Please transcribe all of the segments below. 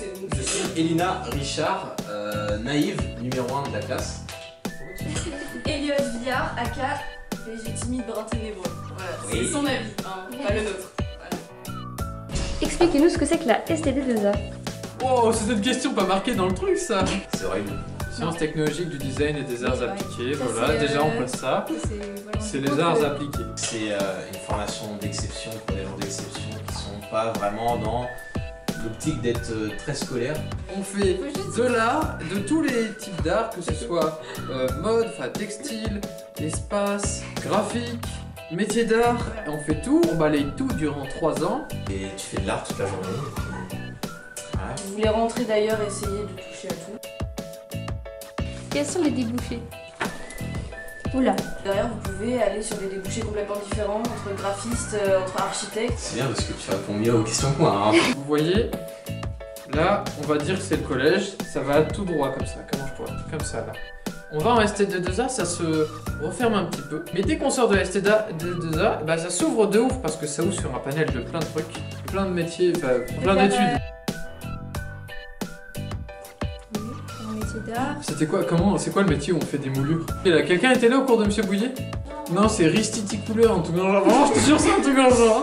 Je suis Elina Richard, euh, naïve, numéro 1 de la classe. Eliot Villard, aka BG timide brin ténébreux. Voilà, Oui. c'est son avis, hein, pas le nôtre. Expliquez-nous ce que c'est que la STD2A. Oh, c'est une question pas marquée dans le truc ça C'est horrible. Sciences technologiques du design et des arts ouais. appliqués, Ça, voilà, déjà euh, on place ça. C'est voilà, les arts appliqués. C'est euh, une formation d'exception pour des gens d'exception qui sont pas vraiment dans l'optique d'être euh, très scolaire. On fait de l'art, de tous les types d'art, que ce soit euh, mode, enfin textile, espace, graphique, métier d'art, et on fait tout, on balaye tout durant 3 ans. Et tu fais de l'art toute la journée. et voilà. Vous voulez rentrer d'ailleurs, essayer de toucher à tout. Quels sont les débouchés? Oula, Derrière, vous pouvez aller sur des débouchés complètement différents entre graphistes, euh, entre architectes. C'est bien parce que tu réponds mieux aux questions que moi. hein. Vous voyez, là, on va dire que c'est le collège, ça va tout droit comme ça, comment je pourrais Comme ça là? On va en ST2A, ça se referme un petit peu. Mais dès qu'on sort de la ST2A, bah, ça s'ouvre de ouf parce que ça ouvre sur un panel de plein de trucs, plein de métiers, enfin plein d'études. C'était quoi Comment C'est quoi le métier où on fait des moulures? Et là, quelqu'un était là au cours de Monsieur Bouillet? Non, c'est Ristiti Couleur en tout cas. Vraiment, je te jure, c'est un truc le genre.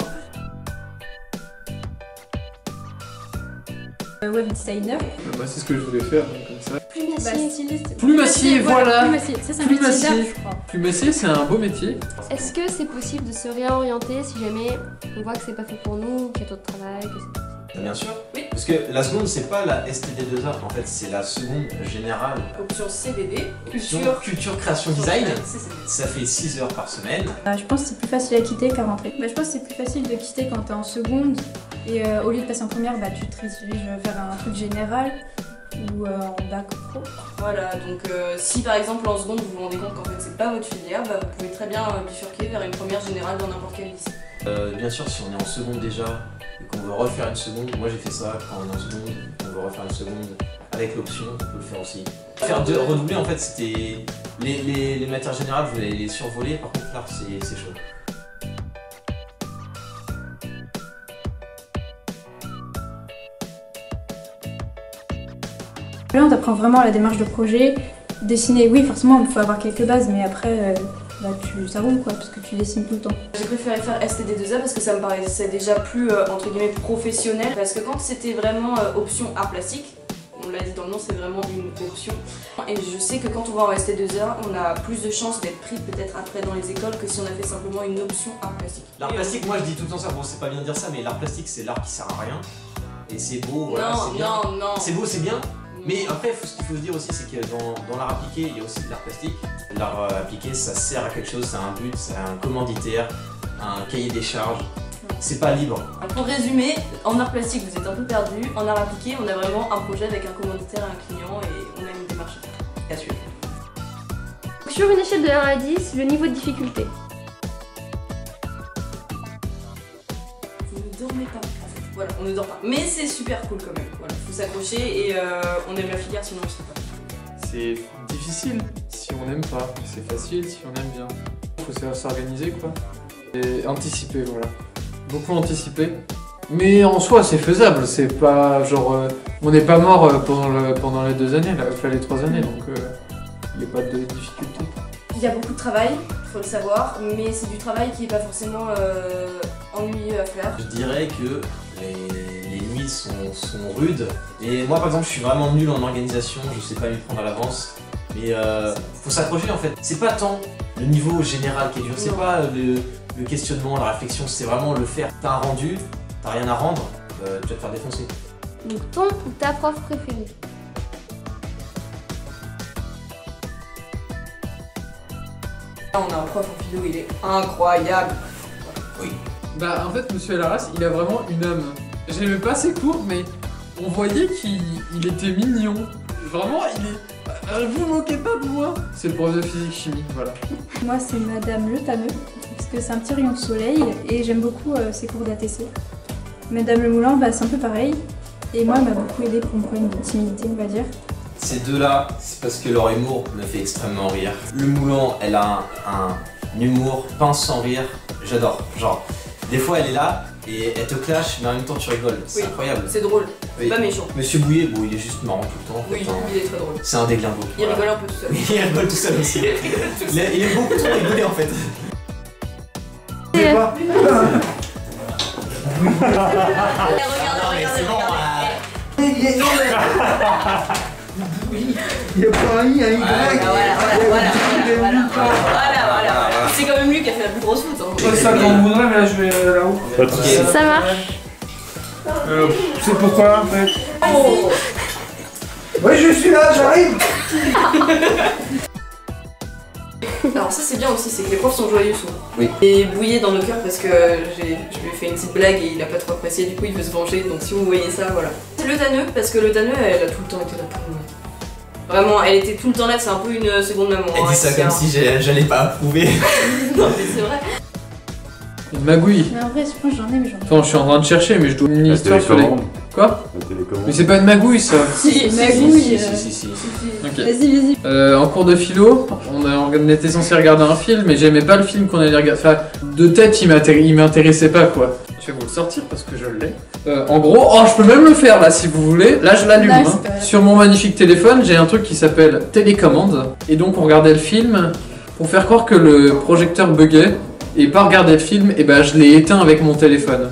Web designer. Bah, c'est ce que je voulais faire, donc, comme ça. Plumassier. Bah, styliste. Plumassier, voilà. Plumassier. Ça, c'est un métier d'art, je crois. Plumassier, c'est un beau métier. Est-ce que c'est possible de se réorienter si jamais on voit que c'est pas fait pour nous, qu'il y a trop de travail que c'est- Bien sûr. Oui. Parce que la seconde, c'est pas la STD2A, en fait, c'est la seconde générale. Option CDD, Option culture, culture, création, design. Ça fait 6 heures par semaine. Bah, je pense que c'est plus facile à quitter qu'à rentrer. Bah, je pense que c'est plus facile de quitter quand t'es en seconde et euh, au lieu de passer en première, bah, tu te diriges vers un truc général ou euh, en bac pro. Voilà, donc euh, si par exemple en seconde vous vous rendez compte qu'en fait c'est pas votre filière, bah, vous pouvez très bien euh, bifurquer vers une première générale dans n'importe quel lycée. Euh, bien sûr, si on est en seconde déjà et qu'on veut refaire une seconde, moi j'ai fait ça quand on est en seconde, on veut refaire une seconde avec l'option, on peut le faire aussi. Faire de redoubler en fait, c'était. Les, les, les matières générales, vous allez les survoler, par contre l'art c'est c'est chaud. Là, on t'apprend vraiment la démarche de projet. Dessiner, oui, forcément, il faut avoir quelques bases, mais après, euh, bah, tu, ça roule quoi, parce que tu dessines tout le temps. J'ai préféré faire STD2A parce que ça me paraissait déjà plus euh, entre guillemets professionnel. Parce que quand c'était vraiment euh, option art plastique, on l'a dit dans le nom, c'est vraiment une option. Et je sais que quand on va en ST2A, on a plus de chances d'être pris peut-être après dans les écoles que si on a fait simplement une option art plastique. L'art plastique, moi je dis tout le temps ça, bon c'est pas bien de dire ça, mais l'art plastique c'est l'art qui sert à rien. Et c'est beau, voilà, non, c'est bien. non, non. C'est beau, c'est bien, mais après, ce qu'il faut se dire aussi, c'est que dans, dans l'art appliqué, il y a aussi de l'art plastique. L'art euh, appliqué, ça sert à quelque chose, ça a un but, ça a un commanditaire, un cahier des charges. C'est pas libre. Pour résumer, en art plastique vous êtes un peu perdu, en art appliqué on a vraiment un projet avec un commanditaire et un client et on a une démarche à suivre. Sur une échelle de 1 à 10, le niveau de difficulté. Ne dort pas. Mais c'est super cool quand même. Voilà, faut s'accrocher et euh, on aime la filière sinon on ne sait pas. C'est difficile si on n'aime pas, c'est facile si on aime bien. Faut savoir s'organiser quoi. Et anticiper, voilà. Beaucoup anticiper. Mais en soi, c'est faisable, c'est pas genre. euh, on n'est pas mort euh, pendant, le- pendant les deux années, là, enfin les trois années, donc il n'y a pas de difficulté. Il y a beaucoup de travail, faut le savoir, mais c'est du travail qui n'est pas forcément euh, ennuyeux à faire. Je dirais que les, sont, sont rudes. Et moi, par exemple, je suis vraiment nul en organisation, je sais pas m'y prendre à l'avance. Mais euh, faut s'accrocher en fait. C'est pas tant le niveau général qui est dur, c'est pas le, le questionnement, la réflexion, c'est vraiment le faire. T'as un rendu, t'as rien à rendre, euh, tu vas te faire défoncer. Donc ton ou ta prof préférée? Là, on a un prof en philo, il est incroyable. Bah en fait, monsieur Alaras, il a vraiment une âme. J'aimais pas ses cours, mais on voyait qu'il il était mignon. Vraiment, il est. Euh, Vous moquez pas de moi C'est le prof de physique chimie, voilà. Moi, c'est Madame Le Tameux, parce que c'est un petit rayon de soleil et j'aime beaucoup euh, ses cours d'ATC. Madame Le Moulin, bah, c'est un peu pareil. Et moi, elle m'a beaucoup aidé pour mon problème de timidité, on va dire. Ces deux-là, c'est parce que leur humour me fait extrêmement rire. Le Moulant, elle a un, un humour pince sans rire. J'adore. Genre, des fois elle est là, Et elle te clash, mais en même temps tu rigoles. C'est Oui. incroyable. C'est drôle, Oui. pas méchant. Monsieur Bouillet, bon, il est juste marrant tout le temps. en fait, Oui, hein. il est très drôle. C'est un déglingo. Il voilà. rigole un peu tout seul. il rigole tout seul aussi. Il, aime beaucoup trop rigoler en fait. Et, c'est bon. euh, Il y a pas un I, un Y. Voilà, voilà, voilà, Hein. C'est ça qu'on voudrait, mais là je vais euh, là-haut. Pas. Ça marche. Euh, c'est pourquoi en fait Oh Ouais, je suis là, j'arrive Alors ça c'est bien aussi, c'est que les profs sont joyeux souvent. Oui. Et bouillé dans nos cœurs parce que j'ai- je lui ai fait une petite blague et il a pas trop apprécié, du coup il veut se venger, donc si vous voyez ça, voilà. C'est le tanneux parce que le tanneux elle a tout le temps été là pour nous. Vraiment, elle était tout le temps là, c'est un peu une seconde maman. Elle hein, dit ça c'est comme si j'allais pas approuver. Non mais c'est vrai. Une magouille. Mais en vrai, je pense que j'en ai, mais j'en ai. Attends, je suis en train de chercher, mais je dois une histoire sur les. télécommande. Quoi La télécommande. Mais c'est pas une magouille ça. Si, Magouille, Si, euh, si, si, si. Ok. Vas-y, vas-y. Euh, en cours de philo, on, a- on était censé regarder un film, mais j'aimais pas le film qu'on allait regarder. Enfin, de tête, il m'intér- il m'intéressait pas quoi. Je vais vous le sortir parce que je l'ai. Euh, en gros, oh, je peux même le faire là si vous voulez. Là, je l'allume. Hein. pas. Sur mon magnifique téléphone, j'ai un truc qui s'appelle télécommande. Et donc, on regardait le film pour faire croire que le projecteur buguait et pas regarder le film. Et ben, je l'ai éteint avec mon téléphone.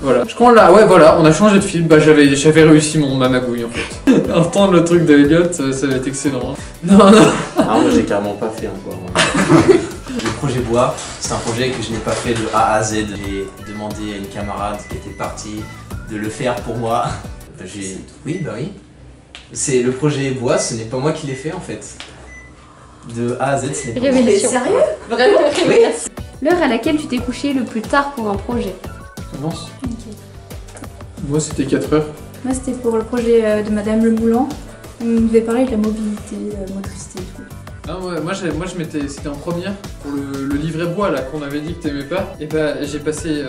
Voilà. Je crois là, ouais, voilà, on a changé de film. Bah, j'avais, j'avais réussi mon ma magouille en fait. Entendre le truc de Elliot, ça, ça va être excellent. hein. Non, non. Ah, moi j'ai carrément pas fait encore. le projet bois, c'est un projet que je n'ai pas fait de A à Z. J'ai demandé à une camarade qui était partie de le faire pour moi. J'ai... Oui, bah oui. C'est le projet bois, ce n'est pas moi qui l'ai fait en fait. De A à Z, ce n'est pas moi. Révélation. sérieux? Vraiment? L'heure à laquelle tu t'es couché le plus tard pour un projet. Commence. Moi, c'était 4 heures. Moi, c'était pour le projet euh, de Madame Le Moulant. On devait parler de la mobilité, euh, motricité et tout. Ah ouais, moi, j'ai- moi je m'étais, c'était en première pour le, le livret bois là qu'on avait dit que t'aimais pas. Et bah j'ai passé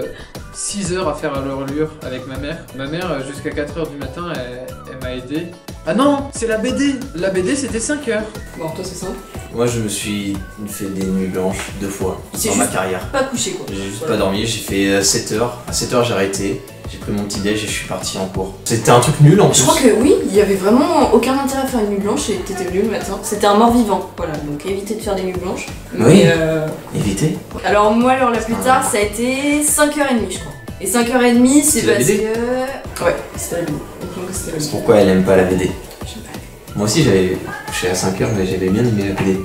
6 heures à faire à leur allure avec ma mère. Ma mère euh, jusqu'à 4 heures du matin elle, elle m'a aidé. Ah non, c'est la BD. La BD c'était 5 heures. Bon, toi c'est simple. Moi je me suis fait des nuits blanches deux fois C'est dans ma juste- carrière. Pas couché quoi. J'ai juste Voilà. pas dormi, j'ai fait 7 heures. À 7 heures j'ai arrêté, j'ai pris mon petit déj et je suis parti en cours. C'était un truc nul en plus. Je crois que oui, il y avait vraiment aucun intérêt à faire une nuit blanche et t'étais venu le matin. C'était un mort vivant, voilà, donc évitez de faire des nuits blanches. Mais Oui. euh, Éviter. Alors moi, l'heure la plus tard, ça a été 5h30 je crois. Et 5h30 c'est parce BD que... Ouais, c'était la BD. C'est pourquoi elle aime pas la BD. J'aime pas la BD. Moi aussi j'avais couché à 5 heures mais j'avais bien aimé la BD.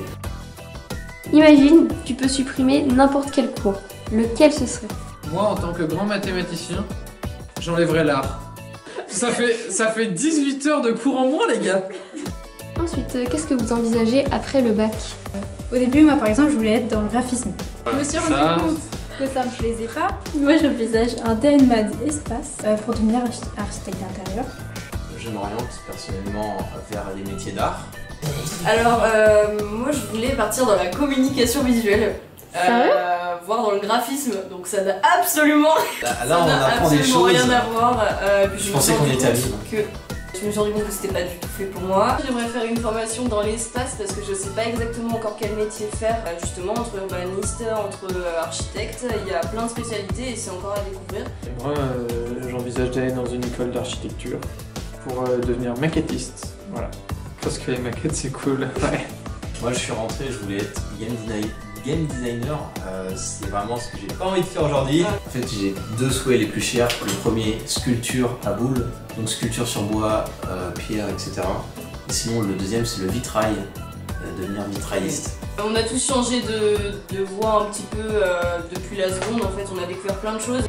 Imagine, tu peux supprimer n'importe quel cours. Lequel ce serait? Moi en tant que grand mathématicien, j'enlèverais l'art. Ça fait, ça fait 18 heures de cours en moins les gars. Ensuite, euh, qu'est-ce que vous envisagez après le bac? Au début, moi, par exemple, je voulais être dans le graphisme. Je me suis rendu Ça. compte que ça me plaisait pas. Moi, j'envisage un DNMAD espace euh, pour devenir archi- architecte d'intérieur. Je m'oriente personnellement vers les métiers d'art. Alors euh, moi je voulais partir dans la communication visuelle. Sérieux? Euh, voir dans le graphisme, donc ça n'a absolument, Là, ça là, on n'a apprend des absolument choses. rien à voir. Euh, puis Je me pensais suis qu'on rendu était. Que je me suis rendu compte que c'était pas du tout fait pour moi. J'aimerais faire une formation dans l'espace parce que je sais pas exactement encore quel métier faire. Euh, Justement, entre urbaniste, entre euh, architecte, il y a plein de spécialités et c'est encore à découvrir. Et moi euh, j'envisage d'aller dans une école d'architecture pour euh, devenir maquettiste. Voilà. Parce que les maquettes c'est cool. Ouais. Moi je suis rentré, je voulais être game, design- game designer. Euh, c'est vraiment ce que j'ai pas envie de faire aujourd'hui. En fait j'ai deux souhaits les plus chers. Le premier, sculpture à boule, donc sculpture sur bois, euh, pierre, etc. Et sinon le deuxième c'est le vitrail, euh, devenir vitrailliste. On a tous changé de, de voie un petit peu euh, depuis la seconde. En fait, on a découvert plein de choses.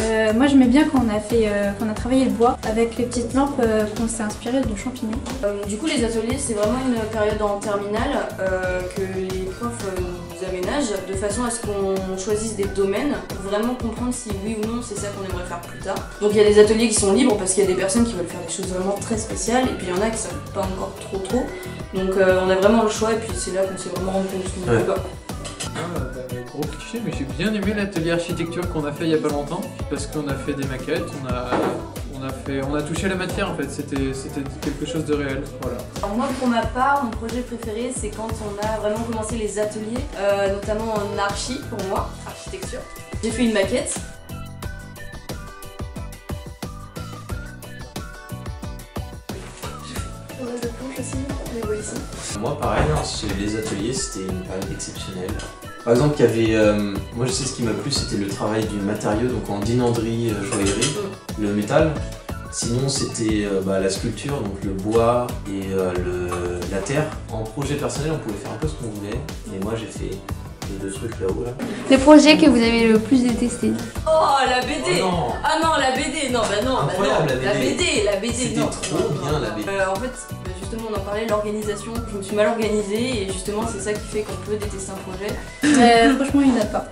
Euh, moi, j'aimais bien quand on a fait, euh, qu'on a travaillé le bois avec les petites lampes euh, qu'on s'est inspiré de champignons. Euh, du coup, les ateliers, c'est vraiment une période en terminale euh, que les profs euh, nous aménagent de façon à ce qu'on choisisse des domaines pour vraiment comprendre si oui ou non c'est ça qu'on aimerait faire plus tard. Donc il y a des ateliers qui sont libres parce qu'il y a des personnes qui veulent faire des choses vraiment très spéciales et puis il y en a qui savent pas encore trop trop. Donc euh, on a vraiment le choix et puis c'est là qu'on s'est vraiment rendu compte de ce qu'on Ouais. Ah, bah, gros cliché, mais j'ai bien aimé l'atelier architecture qu'on a fait il y a pas longtemps parce qu'on a fait des maquettes, on a, on a fait, on a touché la matière en fait. C'était, c'était quelque chose de réel. Voilà. Alors moi pour ma part, mon projet préféré c'est quand on a vraiment commencé les ateliers, euh, notamment en archi pour moi, architecture. J'ai fait une maquette. Pas mal de planches aussi, on les voit ici. Moi, pareil, hein, les ateliers, c'était une période exceptionnelle. Par exemple, il y avait. euh, moi, je sais ce qui m'a plu, c'était le travail du matériau, donc en dinanderie, euh, joaillerie, le métal. Sinon, c'était euh, bah, la sculpture, donc le bois et euh, le- la terre. En projet personnel, on pouvait faire un peu ce qu'on voulait. Et moi, j'ai fait les deux trucs là-haut. Là. Le projet que vous avez le plus détesté. Oh, la BD Oh non Ah non, la BD, non, bah non, bah non, Incroyable, la BD. BD, la BD, C'était non. trop bien, la. BD. Euh, en fait, justement, on en parlait, l'organisation, je me suis mal organisée et justement, c'est ça qui fait qu'on peut détester un projet. Euh, franchement, il n'y en a pas.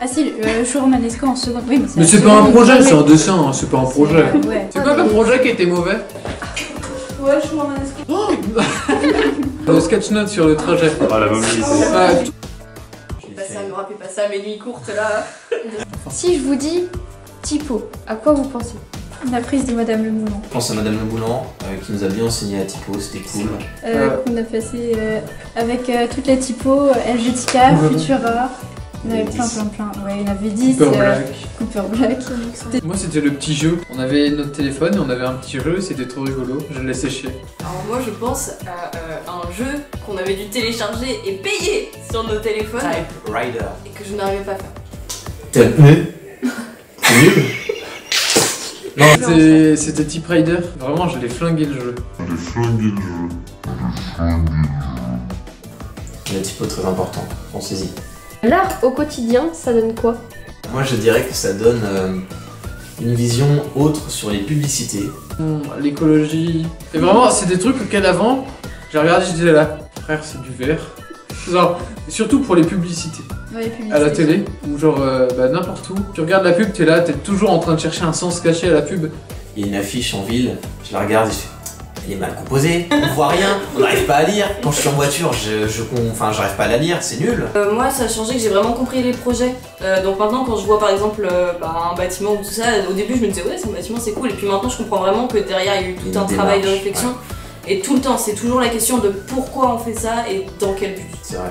Ah si, le show romanesco en seconde. Oui, mais c'est Mais la c'est pas un projet, c'est un dessin, hein, c'est pas un projet. Euh, ouais. C'est quoi le projet qui était mauvais Ouais, je suis romanesco. Le sketch note sur le trajet. Ah, la mobilité. Ah, ça, me rappelez pas ça, mes nuits courtes là. Si je vous dis typo, à quoi vous pensez? La prise de Madame Le Moulin. Je pense à Madame Le Boulan, euh, qui nous a bien enseigné la typo, c'était cool. Euh, qu'on a passé euh, avec euh, toutes les typos, LGTK. Futura. Il y en avait plein, plein, plein. Ouais, il y en avait 10. Super euh, Black. Cooper Black. Moi, c'était le petit jeu. On avait notre téléphone et on avait un petit jeu, c'était trop rigolo. Je le laissais chier. Alors moi, je pense à euh, un jeu qu'on avait dû télécharger et payer sur nos téléphones Type Rider. et que je n'arrivais pas à faire. Nul Non, C'était- C'était Type Rider. Vraiment, je l'ai flingué le jeu. la typo très important, pensez-y. L'art au quotidien, ça donne quoi? Moi je dirais que ça donne euh, une vision autre sur les publicités. Hmm, L'écologie. Et vraiment, c'est des trucs auxquels avant, j'ai regardé, je disais là, frère, c'est du vert. Genre, surtout pour les publicités. Ouais. À la télé, ou genre euh, bah, n'importe où. Tu regardes la pub, t'es là, t'es toujours en train de chercher un sens caché à la pub. Il y a une affiche en ville, je la regarde et je fais elle est mal composée, on voit rien, on n'arrive pas à lire. Quand je suis en voiture, je, je con- enfin j'arrive pas à la lire, c'est nul. Euh, moi, ça a changé que j'ai vraiment compris les projets. Euh, donc maintenant, quand je vois par exemple euh, bah, un bâtiment ou tout ça, au début, je me disais ouais, c'est un bâtiment, c'est cool. Et puis maintenant, je comprends vraiment que derrière, il y a eu tout Une un travail de réflexion. Et tout le temps, c'est toujours la question de pourquoi on fait ça et dans quel but. C'est vrai.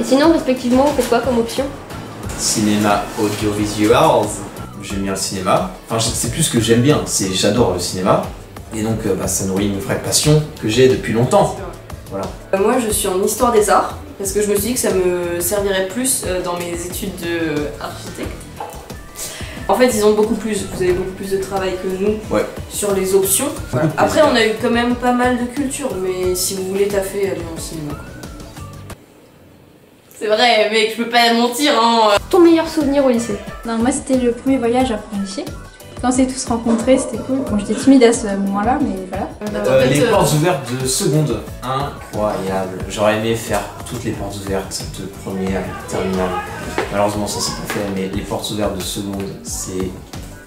Et sinon, respectivement, vous faites quoi comme option Cinéma audiovisuals. J'aime bien le cinéma. Enfin, c'est plus que j'aime bien, c'est j'adore le cinéma. Et donc, euh, bah, ça nourrit une vraie passion que j'ai depuis longtemps. Voilà. Euh, moi, je suis en histoire des arts parce que je me suis dit que ça me servirait plus euh, dans mes études d'architecte. En fait, ils ont beaucoup plus, vous avez beaucoup plus de travail que nous Ouais. sur les options. Voilà. Après, on a eu quand même pas mal de culture, mais si vous voulez taffer, allez en cinéma. C'est vrai, mec, je peux pas mentir, hein. Ton meilleur souvenir au lycée Non, moi c'était le premier voyage à Pornichet. Quand on s'est tous rencontrés, c'était cool. Bon, j'étais timide à ce moment-là, mais voilà. Euh, peut-être, les euh, portes ouvertes de seconde, incroyable. J'aurais aimé faire toutes les portes ouvertes de première, terminale. Malheureusement, ça s'est pas fait, mais les portes ouvertes de seconde, c'est.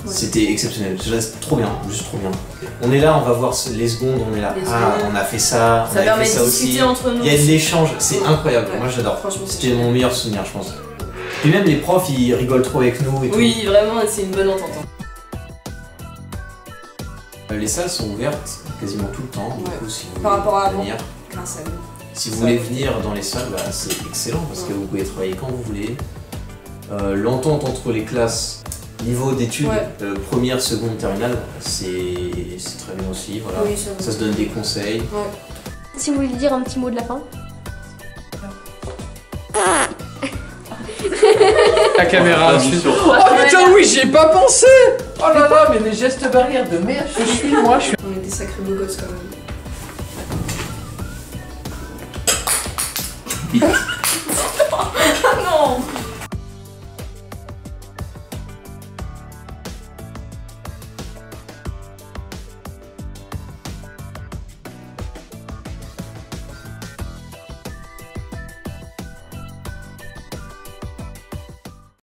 C'était exceptionnel, c'est trop bien, juste trop bien. On est là, on va voir les secondes, on est là. Ah, on a fait ça, on a fait ça aussi. entre nous. Il y a de l'échange, c'est Ouais. incroyable, Ouais. moi j'adore. C'était mon meilleur souvenir, je pense. Puis même les profs, ils rigolent trop avec nous et tout. Oui, vraiment, c'est une bonne entente. hein. Euh, Les salles sont ouvertes quasiment tout le temps, du coup, si vous Par voulez rapport à venir. Grâce à nous. Si vous voulez venir dans les salles, bah, c'est excellent parce que vous pouvez travailler quand vous voulez. Euh, L'entente entre les classes, niveau d'études, Ouais. euh, première, seconde, terminale, c'est c'est très bien aussi. Voilà. Oui, ça se donne des conseils. Si vous voulez dire un petit mot de la fin La caméra ensuite. mission. Oh putain, oui, j'y ai pas pensé Oh là là, mais les gestes barrières de merde, je suis moi, je suis. On est des sacrés beaux gosses quand même.